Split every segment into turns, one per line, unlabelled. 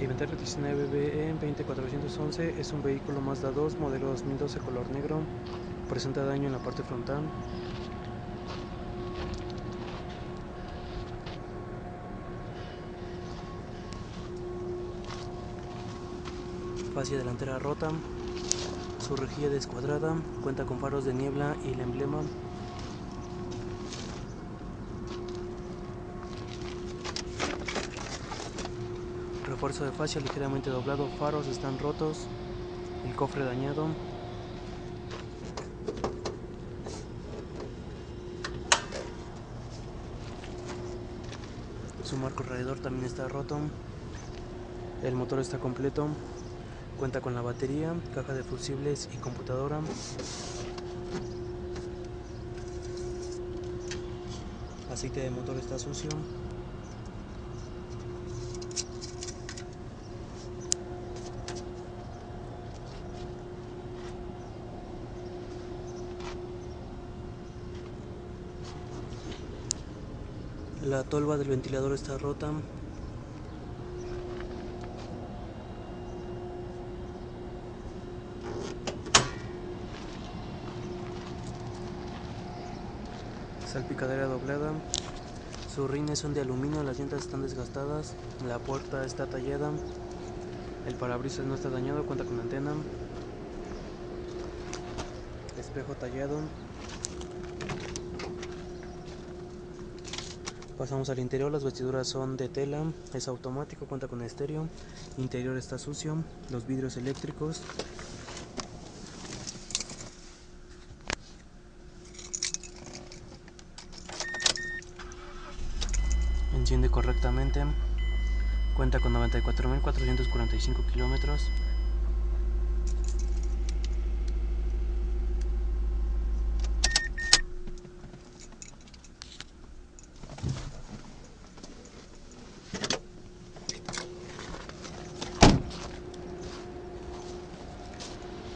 Inventario 19BE 20411 es un vehículo Mazda 2 modelo 2012 color negro. Presenta daño en la parte frontal. Fascia delantera rota. Su rejilla descuadrada. Cuenta con faros de niebla y el emblema refuerzo de fascia ligeramente doblado, faros están rotos, el cofre dañado. Su marco alrededor también está roto. El motor está completo. Cuenta con la batería, caja de fusibles y computadora. Aceite de motor está sucio. La tolva del ventilador está rota. Salpicadera doblada. Sus rines son de aluminio, las llantas están desgastadas, la puerta está tallada, el parabrisas no está dañado, cuenta con antena, espejo tallado. Pasamos al interior, las vestiduras son de tela, es automático, cuenta con estéreo, interior está sucio, los vidrios eléctricos. Enciende correctamente, cuenta con 94.445 kilómetros.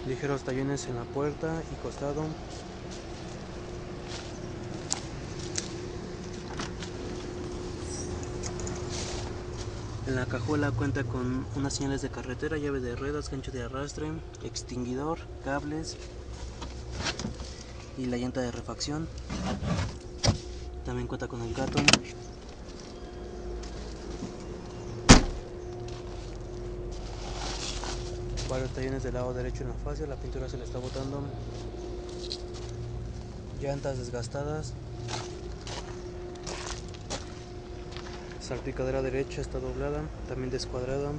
Ligeros tallones en la puerta y costado. En la cajuela cuenta con unas señales de carretera, llave de ruedas, gancho de arrastre, extinguidor, cables y la llanta de refacción. También cuenta con el gato. Varios tallones del lado derecho en la fascia, la pintura se le está botando, llantas desgastadas, salpicadera derecha está doblada, también descuadrada.